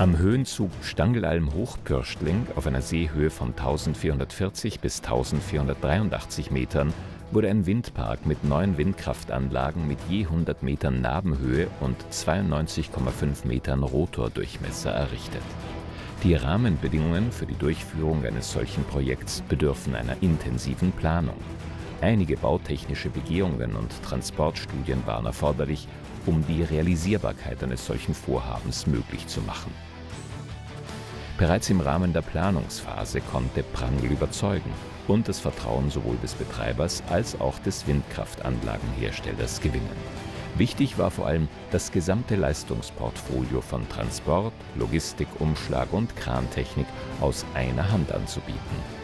Am Höhenzug Stangelalm-Hochpürstling auf einer Seehöhe von 1440 bis 1483 Metern wurde ein Windpark mit neun Windkraftanlagen mit je 100 Metern Nabenhöhe und 92,5 Metern Rotordurchmesser errichtet. Die Rahmenbedingungen für die Durchführung eines solchen Projekts bedürfen einer intensiven Planung. Einige bautechnische Begehungen und Transportstudien waren erforderlich, um die Realisierbarkeit eines solchen Vorhabens möglich zu machen. Bereits im Rahmen der Planungsphase konnte Prangl überzeugen und das Vertrauen sowohl des Betreibers als auch des Windkraftanlagenherstellers gewinnen. Wichtig war vor allem, das gesamte Leistungsportfolio von Transport, Logistik, Umschlag und Krantechnik aus einer Hand anzubieten.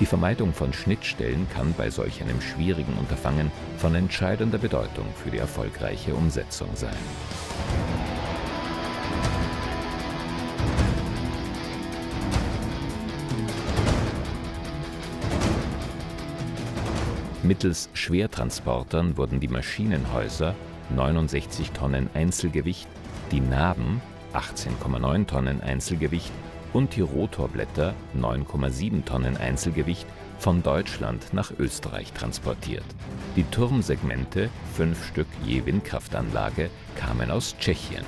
Die Vermeidung von Schnittstellen kann bei solch einem schwierigen Unterfangen von entscheidender Bedeutung für die erfolgreiche Umsetzung sein. Mittels Schwertransportern wurden die Maschinenhäuser (69 Tonnen Einzelgewicht), die Naben (18,9 Tonnen Einzelgewicht) und die Rotorblätter (9,7 Tonnen Einzelgewicht) von Deutschland nach Österreich transportiert. Die Turmsegmente (fünf Stück je Windkraftanlage) kamen aus Tschechien.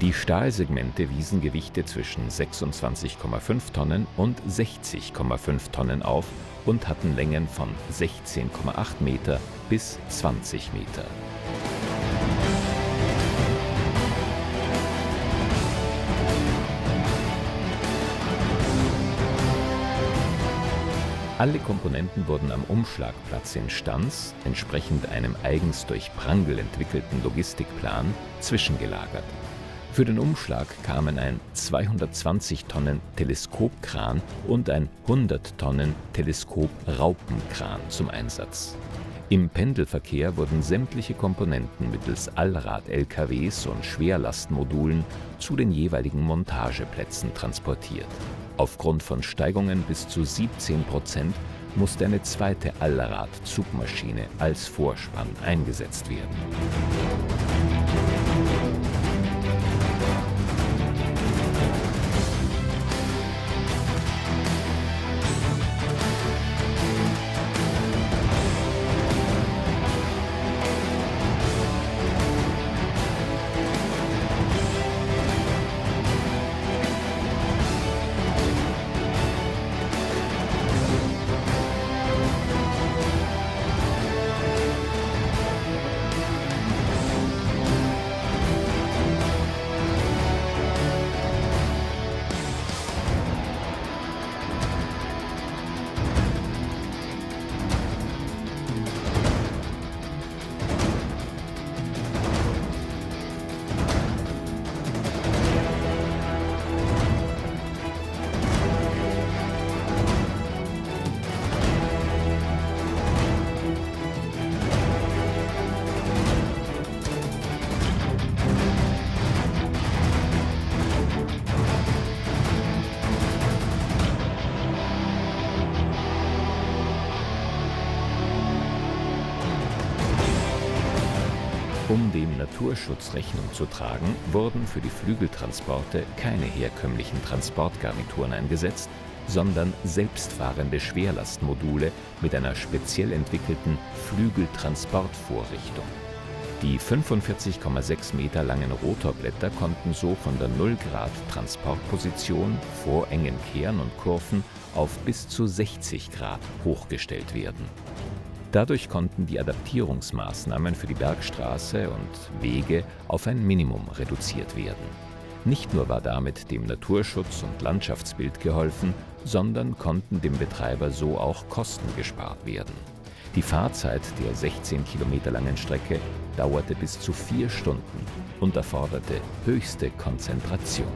Die Stahlsegmente wiesen Gewichte zwischen 26,5 Tonnen und 60,5 Tonnen auf und hatten Längen von 16,8 Meter bis 20 Meter. Alle Komponenten wurden am Umschlagplatz in Stans, entsprechend einem eigens durch Prangl entwickelten Logistikplan, zwischengelagert für den Umschlag kamen ein 220 Tonnen Teleskopkran und ein 100 Tonnen Teleskop-Raupenkran zum Einsatz. Im Pendelverkehr wurden sämtliche Komponenten mittels Allrad-LKWs und Schwerlastmodulen zu den jeweiligen Montageplätzen transportiert. Aufgrund von Steigungen bis zu 17 Prozent musste eine zweite Allrad-Zugmaschine als Vorspann eingesetzt werden. Um dem Naturschutz Rechnung zu tragen, wurden für die Flügeltransporte keine herkömmlichen Transportgarnituren eingesetzt, sondern selbstfahrende Schwerlastmodule mit einer speziell entwickelten Flügeltransportvorrichtung. Die 45,6 Meter langen Rotorblätter konnten so von der 0-Grad-Transportposition vor engen Kehren und Kurven auf bis zu 60 Grad hochgestellt werden Dadurch konnten die Adaptierungsmaßnahmen für die Bergstraße und Wege auf ein Minimum reduziert werden. Nicht nur war damit dem Naturschutz und Landschaftsbild geholfen, sondern konnten dem Betreiber so auch Kosten gespart werden. Die Fahrzeit der 16 Kilometer langen Strecke dauerte bis zu vier Stunden und erforderte höchste Konzentration.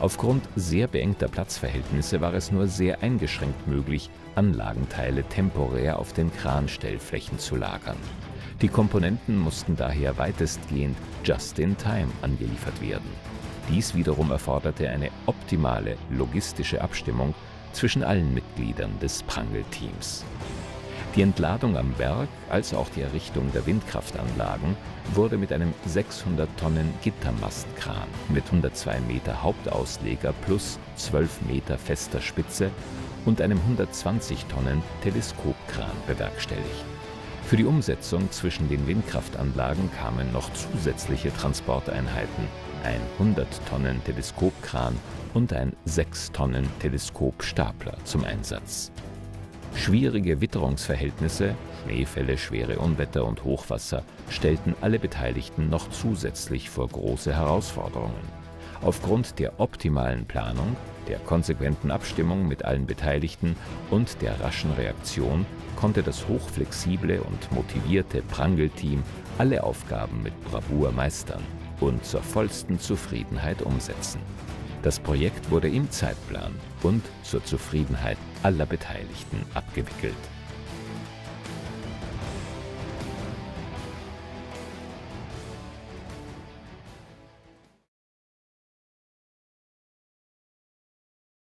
Aufgrund sehr beengter Platzverhältnisse war es nur sehr eingeschränkt möglich, Anlagenteile temporär auf den Kranstellflächen zu lagern. Die Komponenten mussten daher weitestgehend just in time angeliefert werden. Dies wiederum erforderte eine optimale logistische Abstimmung zwischen allen Mitgliedern des Prangel-Teams. Die Entladung am Berg als auch die Errichtung der Windkraftanlagen wurde mit einem 600 Tonnen Gittermastkran mit 102 Meter Hauptausleger plus 12 Meter fester Spitze und einem 120 Tonnen Teleskopkran bewerkstelligt. Für die Umsetzung zwischen den Windkraftanlagen kamen noch zusätzliche Transporteinheiten, ein 100 Tonnen Teleskopkran und ein 6 Tonnen Teleskopstapler zum Einsatz. Schwierige Witterungsverhältnisse, Schneefälle, schwere Unwetter und Hochwasser stellten alle Beteiligten noch zusätzlich vor große Herausforderungen. Aufgrund der optimalen Planung, der konsequenten Abstimmung mit allen Beteiligten und der raschen Reaktion konnte das hochflexible und motivierte Prangel-Team alle Aufgaben mit Bravour meistern und zur vollsten Zufriedenheit umsetzen. Das Projekt wurde im Zeitplan und zur Zufriedenheit aller Beteiligten abgewickelt.